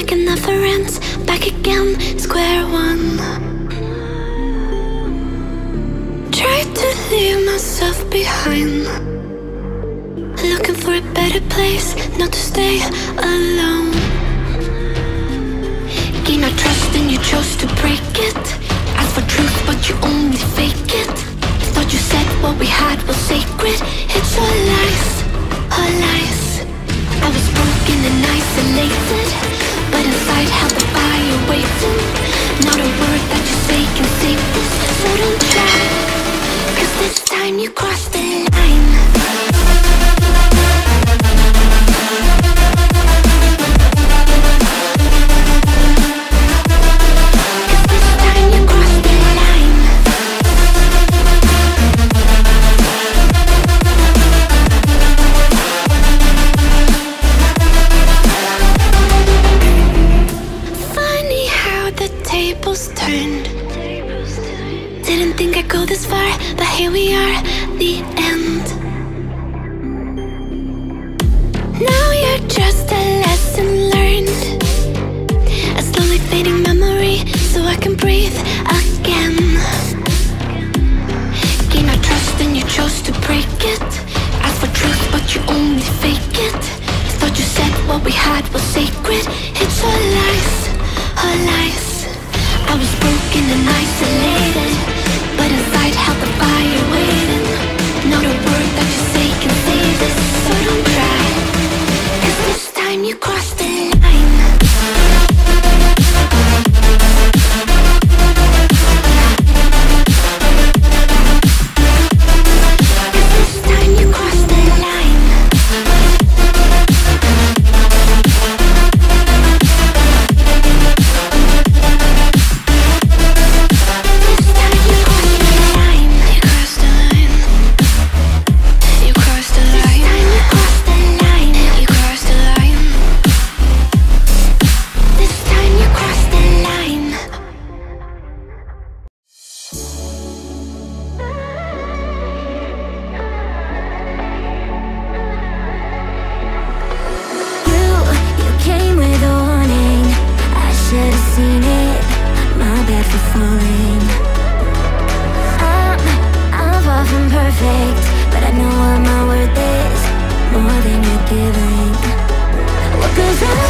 like another never ends Back again, square one. Tried to leave myself behind. Looking for a better place Not to stay alone. heart was sacred. It's all lies, all lies. I was broken and I seen it. My bad for falling. I'm, I'm far from perfect But I know what my worth is—more than you're giving. Well, cause I